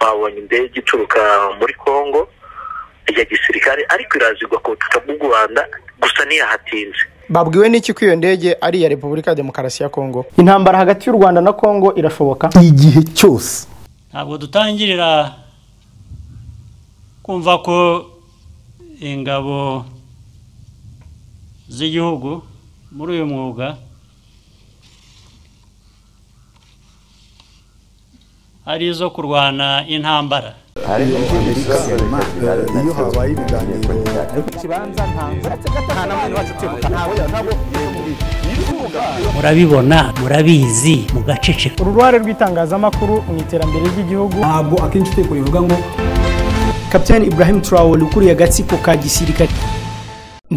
babonye indege ituruka muri congo ya gisirikare ariko irazigwa ku butaka bw'u rwanda gusa ntiyahatinze. Babwiwe n'iki ko iyo ndege ari iya repubulika ya demokarasi ya kongo intambara hagati y'u rwanda na kongo irashoboka? Igihe cyose. Ntabwo dutangirira kumva ko ingabo z'igihugu muri uyu mwuga ari izo kurwana intambara. Iyo habaye ibiganiro murabibona murabizi mugaceceka. Uruhare rw'itangazamakuru mu iterambere ry'igihugu. Ntabwo akenshi itegeko rivuga ngo kapitani ibrahim traore ukuriye agatsiko ka gisirikare.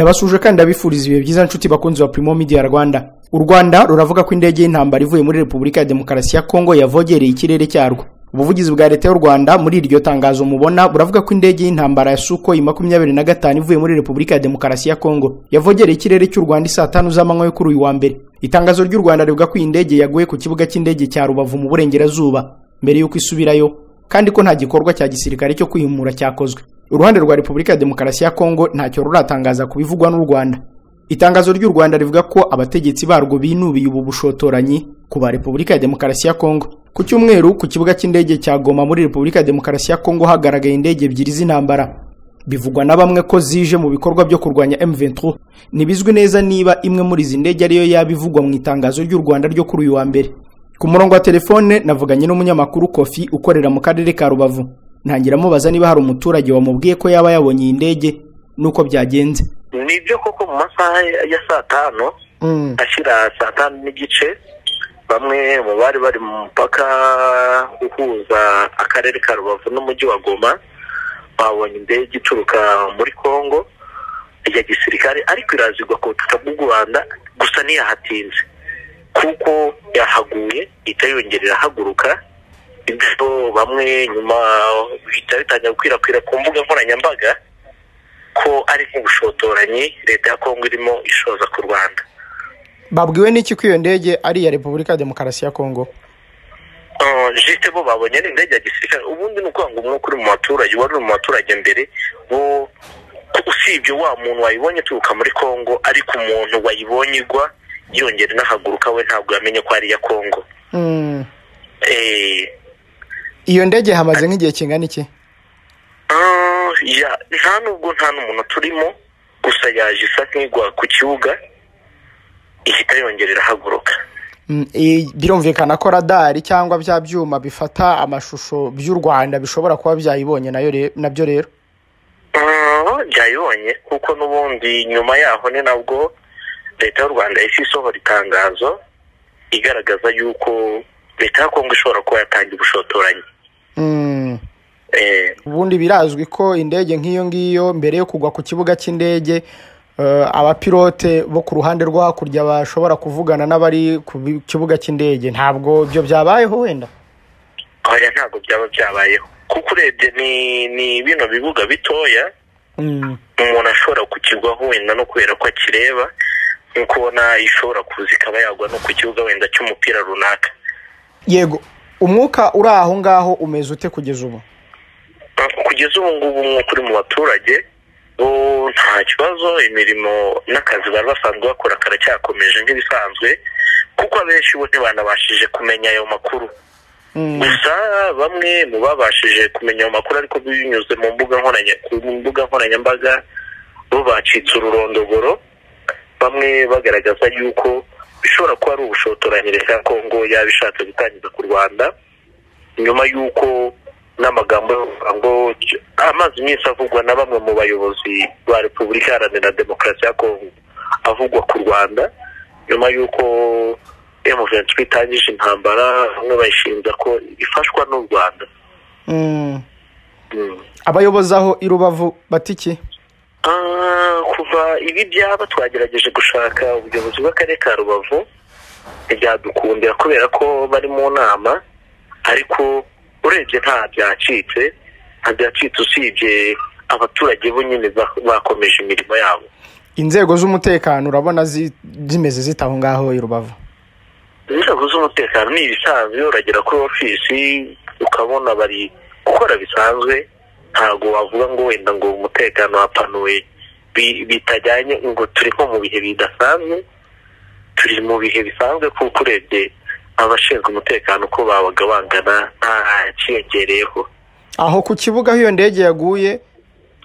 Ndabasuje kandi ndabifuriza ibihe byiza nshuti bakunzi ba primo media rwanda. U rwanda ruravuga ko indege y'intambara ivuye muri repubulika ya demokarasi ya kongo yavogereye ikirere cyarwo. Ubuvugizi bwa leta y'u rwanda muri iryo tangazo mubona buravuga ko indege y'intambara ya sukoyi makumyabiri na gatanu ivuye muri repubulika ya demokarasi ya kongo yavogereye ikirere cy'u rwanda isaa tanu z'amanywa yo kuri uyu wa mbere. Itangazo ry'u rwanda rivuga ko iyi ndege yaguye ku kibuga cy'indege cya rubavu mu burengerazuba. Mbere y'uko isubirayo kandi ko nta gikorwa cya gisirikare cyo kwihimura cyakozwe. Uruhande rwa repubulika ya demokarasi ya kongo ntacyo ruratangaza ku bivugwa n'u rwanda. Itangazo ry'u rwanda rivuga ko abategetsi barwo binubiye ubu bushotoranyi ku ba repubulika ya demokarasi ya kongo ku cyumweru ku kibuga cy'indege cya goma muri repubulika ya demokarasi ya kongo hagaragaye indege ebyiri z'intambara. Bivugwa na bamwe ko zije mu bikorwa byo kurwanya M23. Ntibizwi neza niba imwe muri izi ndege ariyo yaba ivugwa mu itangazo ry'u rwanda ryo kuri uyu wa mbere. Ku murongo wa telefone navuganye n'umunyamakuru kofi ukorera mu karere ka rubavu. Ntangira amubaza niba hari umuturage wamubwiye ko yaba yabonye iyi ndege n'uko byagenze. Ni ibyo koko mu masaha ya saa tanu ashyira saa tanu n'igice bamwe mu bari bari mu mupaka uhuza akarere ka rubavu n'umujyi wa goma babonye indege ituruka muri congo ya gisirikare ariko irazigwa ku butaka bw'u rwanda gusa ntiyahatinze. Kuko yahaguye ihita yongera irahaguruka ibyo bamwe nyuma bihita bitangira gukwirakwira ku mbuga nkoranyambaga ko ari nk'ubushotoranyi leta ya kongo irimo ishoza ku rwanda. Babwiwe n'iki ko iyo ndege ari iya repubulika ya demokarasi ya kongo jisite bo babonye ari indege ya gisirikare. Ubundi ni ukuvuga ngo umwuka uri mu baturage wari uri mu baturage mbere bo usibye wa muntu wayibonye turuka muri kongo ariko umuntu wayibonye igwa yongera inahaguruka we ntabwo yamenye ko ari iya kongo iyo ndege hamaze nk'igihe kingana iki? Nta nubwo nta n'umuntu turimo gusa yaje isa nk'igwa ku kibuga ihita yongera irahaguruka birumvikana ko radari cyangwa bya byuma bifata amashusho by'u rwanda bishobora kuba byayibonye na byo rero? Byayibonye kuko n'ubundi nyuma yaho ni nabwo leta y'u rwanda yahise isohora itangazo igaragaza yuko leta ya kongo ishobora kuba yatangiye ubushotoranyi. Ubundi birazwi ko indege nk'iyo ngiyo mbere yo kugwa ku kibuga cy'indege abapilote bo ku ruhande rwo hakurya bashobora kuvugana n'abari ku kibuga cy'indege ntabwo ibyo byabayeho wenda? Oya ntabwo byaba byabayeho. Kuko urebye ni bino bibuga bitoya umuntu ashobora kukigwaho wenda no kubera ko akireba nk'uko ubona ishobora kuza ikaba yagwa no ku kibuga wenda cy'umupira runaka. Yego. Umwuka uri aho ngaho umeze ute kugeza ubu? Kugeza ubu ngubu umwuka uri mu baturage nta kibazo imirimo n'akazi bari basanzwe bakora karacyakomeje nk'ibisanzwe kuko abenshi bo ntibanabashije kumenya ayo makuru. Gusa bamwe mu babashije kumenya ayo makuru ariko binyuze mu mbuga nkoranyambaga bo bacitse ururondogoro bamwe bagaragaza yuko bishobora kuba ari ubushotoranyi leta ya kongo yaba ishatse gutangiza ku rwanda nyuma y'uko n'amagambo ngo amaze iminsi avugwa na bamwe mu bayobozi ba repubulika iharanira demokarasi ya kongo avugwa ku rwanda nyuma y'uko emuventi itangije intambara bamwe bayishinja ko ifashwa n'u rwanda. Abayobozi aho i rubavu batiki kuva ibi byaba twagerageje gushaka ubuyobozi bw'akarere ka rubavu ntibyadukundira kubera ko bari mu nama ariko urebye nta byacitse nta byacitse usibye abaturage bo nyine bakomeje imirimo yabo. Inzego z'umutekano urabona zimeze zita aho ngaho i rubavu? Inzego z'umutekano ni ibisanzwe uragera kuri ofisi ukabona bari gukora bisanzwe ntabwo wavuga ngo wenda ngo umutekano wapanuwe bi- bitajyanye ngo turi nko mu bihe bidasanzwe turi mu bihe bisanzwe kuko urebye abashinzwe umutekano uko babaga bangana nta cyiyongereyeho aho ku kibuga aho iyo ndege yaguye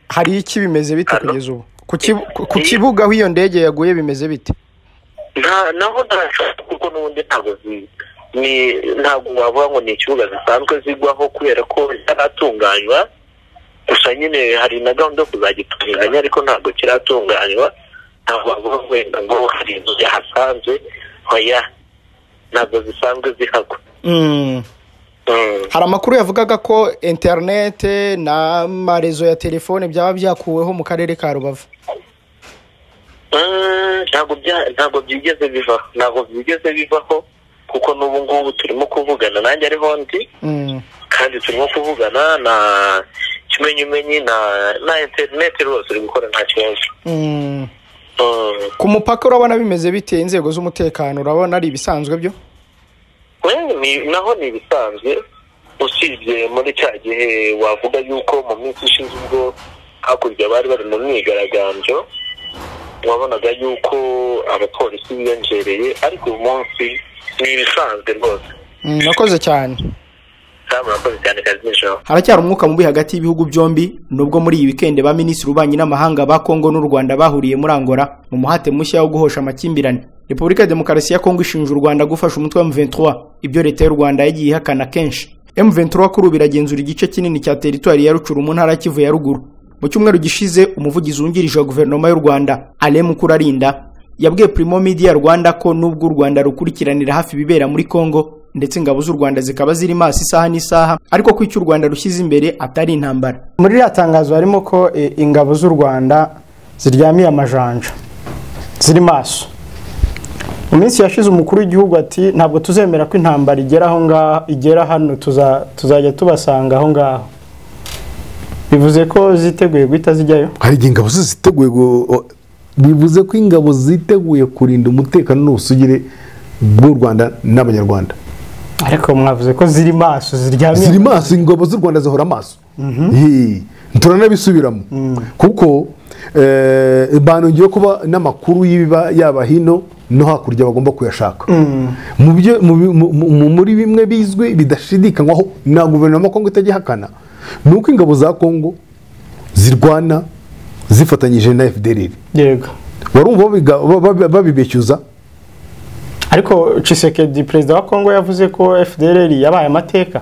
hari iki bimeze bite kugeza ubu? Ku kibu- ku- ku kibuga aho iyo ndege yaguye bimeze bite? Naho ntashobora kuko n'ubundi ntabwo ntabwo wavuga ngo ni ikibuga zisanzwe zigwaho kubera ko zitaratunganywa gusa nyine hari na gahunda yo kuzagitunganya ariko ntabwo kiratunganywa ntabwo wavuga ngo wenda ngo hari inzu zihasanzwe oya. Ntabwo zisanzwe zihagwa Mm. Mm. hari amakuru yavugaga ko interinete n'amarezo ya telefone byaba byakuweho mu karere ka rubavu. Mm, ntabwo byigeze bivaho. Ntabwo byigeze bivaho kuko n'ubu ngubu turimo kuvugana. Nanjye ariho ndi kandi turimo kuvugana na kimenyimenyi na na interineti rwose uri gukora nta kibazo. Ku mupaka urabona bimeze bite? Inzego z'umutekano urabona ari ibisanzwe byo? Naho ni ibisanzwe usibye muri cya gihe wavuga yuko mu minsi ishize ubwo hakurya bari bari mu myigaragambyo wabonaga yuko abapolisi biyongereye ariko uyu munsi ni ibisanzwe rwose. Mm, Murakoze cyane. Haracyari umwuka mubi hagati y'ibihugu byombi nubwo muri iyi wikendi ba minisitiri w'ububanyi n'amahanga ba kongo n'u rwanda bahuriye muri angola mu muhate mushya wo guhosha amakimbirane. Repubulika ya demokarasi ya kongo ishinja u rwanda gufasha umutwe wa m23. Ibyo leta y'u rwanda yagiye ihakana kenshi. M23 kuri ubu iragenzura igice kinini cya teritwari ya rucuru mu ntara ya kivu ya ruguru. Mu cyumweru gishize umuvugizi wungirije wa guverinoma y'u rwanda alain mukurarinda yabwiye primo media rwanda ko nubwo u rwanda rukurikiranira hafi ibibera muri kongo ndetse ingabo z'u rwanda zikaba ziri maso isaha n'isaha ariko ko icyo u rwanda rushyize imbere atari intambara. Muri iriya tangazo harimo ko e, ingabo z'u rwanda ziryamiye amajanja ziri maso. Mu minsi yashize umukuru w'igihugu ati ntabwo tuzemera ko intambara igera aho ngaho igera hano tuza- tuzajya tubasanga aho ngaho. Bivuze ko ziteguye guhita zijyayo? Hari igihe ingabo ziteguye bivuze ko ingabo ziteguye kurinda umutekano n'ubusugire bw'u rwanda n'abanyarwanda. Ariko mwavuze ko ziri maso ziryamiye ziri maso ingabo z'u rwanda zihora amaso. Yee, turanabisubiramo kuko eh, banongeye kuba n'amakuru yaba hino no hakurya bagomba kuyashaka. Mu- muri bimwe bizwi bidashidikanywaho na guverinoma kongo itajya ihakana ni uko ingabo za kongo zirwana zifatanyije na fdr warumva babibeshyuza? Ariko cisekedi perezida wa kongo yavuze ko fdr yabaye amateka.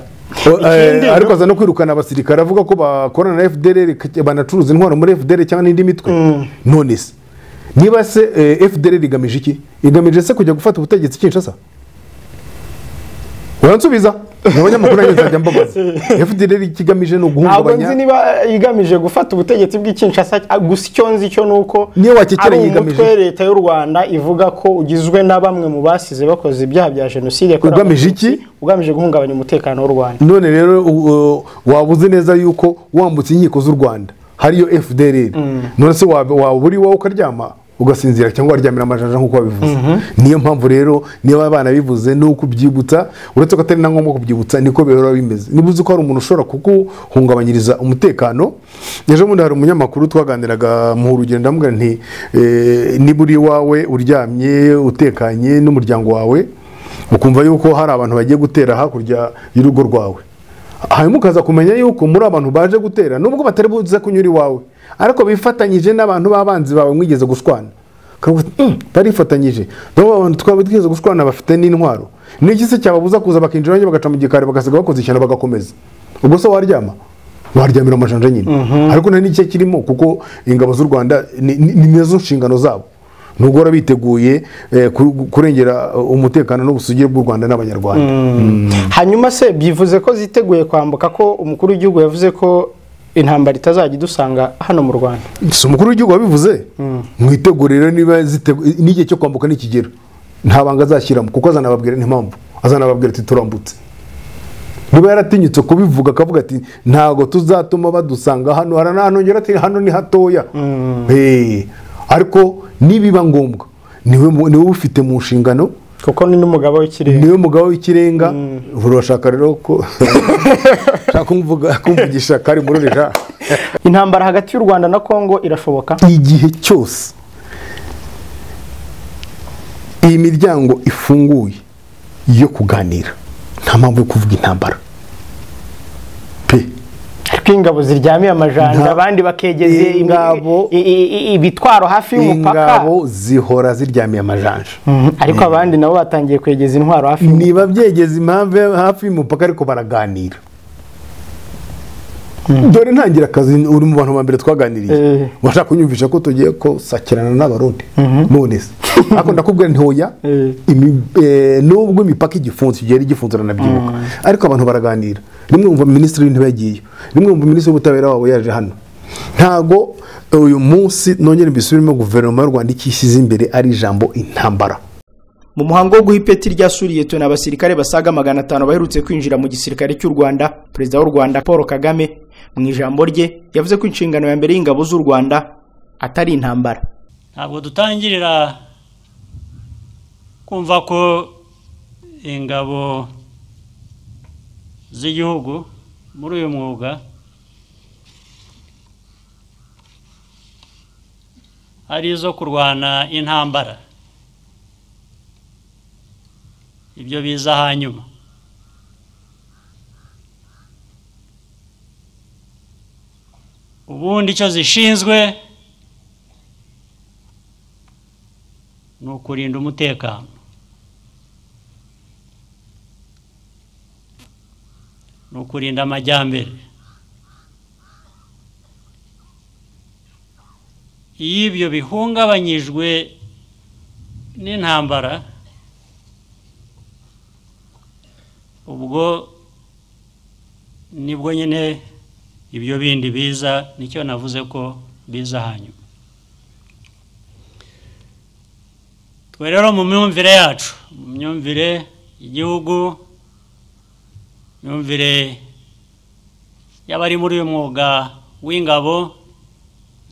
Eh, ariko aza no kwirukana abasirikare avuga ko bakorana na fdr banacuruza intwaro muri fdr cyangwa n'indi mitwe. None se. Niba se eh, fdr igamije iki? Igamije se kujya gufata ubutegetsi kinshasa uransubiza ni abanyamakuru nanjye nzajya mbabaza fdr ikigamije ni ntabwo uguhungabanya nzi niba igamije gufata ubutegetsi bw'ikinshasa gusa icyo nzi cyo ni uko ari umutwe leta y'u rwanda ivuga ko ugizwe na bamwe mu basize bakoze ibyaha bya jenoside Ugamije iki? ugamije guhungabanya umutekano w'u rwanda. None rero waba uzi neza yuko wambutse inkiko z'u rwanda. Hariyo fdr none se waba uri wowe ukaryama ugasinzira cyangwa waryamira amajanja nk'uko wabivuze. Niyo mpamvu rero niba abana bivuze ni ukubyibutsa uretse ko atari na ngombwa kubyibutsa niko bihora bimeze. Niba uzi ko hari umuntu ushobora kuguhungabanyiriza umutekano ejo bundi hari umunyamakuru twaganiraga mu rugendo ndamubwira nti eh, niba uri iwawe uryamye utekanye n'umuryango wawe ukumva yuko hari abantu bagiye gutera hakurya y'urugo rwawe. Hanyuma ukaza kumenya yuko muri abantu baje gutera nubwo batari buze kunyura iwawe. Ariko bifatanyije n'abantu b'abanzi bawe mwigeze uti, "Mm, barifatanyije twaba twigeze gushwana bafite n'intwaro. N'iki se cyababuza kuza bakinjira bagaca mu gikari bagasiga bakoze ishyano bagakomeza? Ubwo se waryama? Waryamira amajanja nyine. Ariko nta n'icyo kirimo kuko ingabo z'u rwanda ni na zo nshingano zabo. Nubwo baba biteguye eh, ku- kurengera uh, umutekano n'ubusugire bw'u rwanda n'abanyarwanda. Hanyuma se bivuze ko ziteguye kwambuka ko umukuru w'igihugu yavuze ko intambara itazajya idusanga hano mu rwanda. Si umukuru w'igihugu wabivuze? Mwitegure rero niba n'igihe cyo kwambuka nikigera nta banga azashyiramo kuko azanababwira n'impamvu. Azanababwira ati turambutse. Niba yaratinyutse kubivuga akavuga ati ntabwo tuzatuma badusanga hano harananongera ati hano ni hatoya. Eh, ariko nibiba ngombwa ni we ubifite mu nshingano kuko ni n'umugabo w'ikirenga. Niwe mugabo w'ikirenga. Urashaka rero ko ushaka kumvugisha kari muri ja intambara hagati y'u rwanda na kongo irashoboka? Igihe cyose. Iyi miryango ifunguye yo kuganira. Nta mpamvu yo kuvuga intambara. Iyo ingabo ziryamiye amajanja abandi i- ibitwaro hafi y'umupaka. ingabo zihora ziryamiye amajanja. Mhm. ariko abandi nabo batangiye kwegeza intwaro hafi y'umupaka. Niba byegeza impamvu hafi y'umupaka ariko baraganira. Dore ntangira akazi uri mu bantu ba mbere twaganiriye. Eh. washaka kunyumvisha ko tugiye kusakirana n'abarundi none se. Ariko ndakubwira ntoya Eh. eh, nubwo imipaka igifunze igera igifunze uranabyibuka ariko abantu baraganira. Rimwe wumva minisitiri w'intebe yagiye. Rimwe wumva minisitiri w'ubutabera wabo yaje hano. Ntago uyu munsi nongere mbisubiremo guverinoma y'u rwanda icyo ishyize imbere ari ijambo intambara. Mu muhango wo guha ipeti rya suriyetoni abasirikare basaga magana atanu baherutse kwinjira mu gisirikare cy'u rwanda. Perezida w'u rwanda paul kagame mu ijambo rye yavuze ko inshingano ya mbere y'ingabo z'u rwanda atari intambara. Ntabwo dutangirira kumva ko ingabo z'igihugu muri uyu mwuga ari izo kurwana intambara. Ibyo biza hanyuma. Ubundi icyo zishinzwe ni ukurinda umutekano. Ni ukurinda amajyambere. Iyo ibyo bihungabanyijwe n'intambara ubwo ni bwo nyine ibyo bindi biza ni cyo navuze ko biza hanyuma. Twe rero mu myumvire yacu mu myumvire y'igihugu myumvire y'abari muri uyu mwuga w'ingabo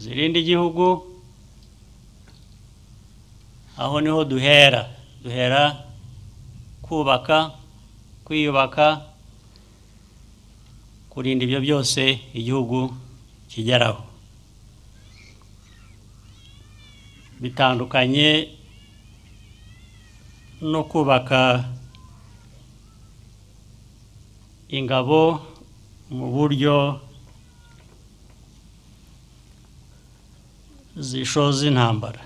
zirinda igihugu aho ni ho duhera. Duhera kubaka kwiyubaka kurinda ibyo byose igihugu kigeraho. Bitandukanye no kubaka ingabo mu buryo zishoza intambara.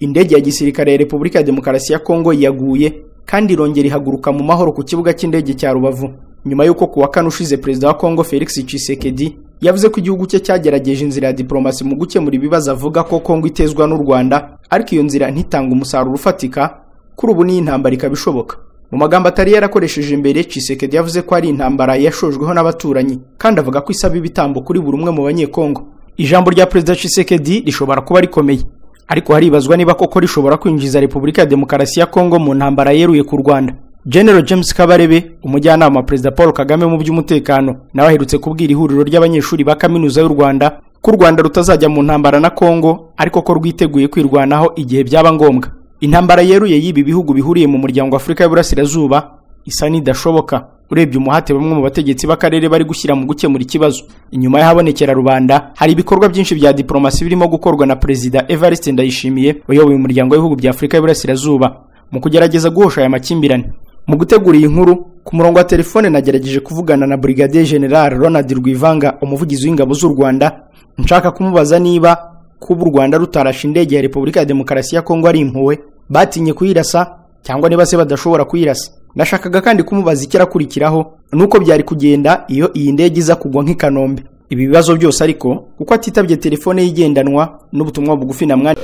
Indege ya gisirikare ya repubulika ya demokarasi ya kongo yaguye. Kandi irongera ihaguruka mu mahoro ku kibuga cy'indege cya rubavu. Nyuma y'uko ku wa kane ushize perezida wa kongo felix tshisekedi yavuze ko igihugu cye cyagerageje inzira ya diporomasi mu gukemura ibibazo avuga ko kongo itezwa n'u rwanda ariko iyo nzira ntitanga umusaruro ufatika kuri ubu n'iyi intambara ikaba ishoboka. Mu magambo atari yarakoresheje imbere tshisekedi yavuze ko ari intambara yashojweho n'abaturanyi kandi avuga ko isaba ibitambo kuri buri umwe mu banyekongo ijambo rya perezida tshisekedi rishobora kuba rikomeye. Ariko haribazwa niba koko rishobora kwinjiza repubulika ya demokarasi ya kongo mu ntambara yeruye ku rwanda. General james kabarebe umujyanama wa perezida paul kagame mu by'umutekano nawe aherutse kubwira ihuriro ry'abanyeshuri ba kaminuza y'u rwanda ko u rwanda rutazajya mu ntambara na kongo ariko ko rwiteguye kwirwanaho igihe byaba ngombwa. Intambara yeruye y'ibi bihugu bihuriye mu muryango wa afurika y'uburasirazuba isa n'idashoboka. Urebye umuhate bamwe mu bategetsi b'akarere bari gushyira mu gukemura ikibazo. Inyuma y'ahabonekera rubanda hari ibikorwa byinshi bya diporomasi birimo gukorwa na perezida evariste ndayishimiye wayoboye umuryango w'ibihugu bya afurika y'uburasirazuba mu kugerageza guhosha aya makimbirane. Mu gutegura iyi nkuru ku murongo wa telefone nagerageje kuvugana na brigadier general ronald rwivanga umuvugizi w'ingabo z'u rwanda. Nshaka kumubaza niba kuba u rwanda rutarasha indege ya repubulika ya demokarasi ya kongo ari impuhwe. Batinye kuyirasa cyangwa niba se badashobora kuyirasa. Nashakaga kandi kumubaza icyo arakurikiraho nuko byari kugenda iyo iyi ndege iza kugwa nk'i kanombe ibi bibazo byose ariko kuko atitabye telefone yigendanwa n'ubutumwa bugufi na mwari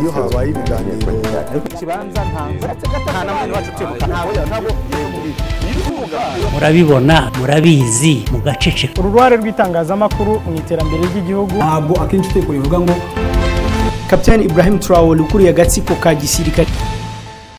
iyo habaye ibiganiro murabibona murabizi mugaceceka uru ruhare rw'itangazamakuru mu iterambere ry'igihugu ntabwo akenshi itegeko rivuga ngo kapitani ibrahim traore ukuriye agatsiko ka gisirikare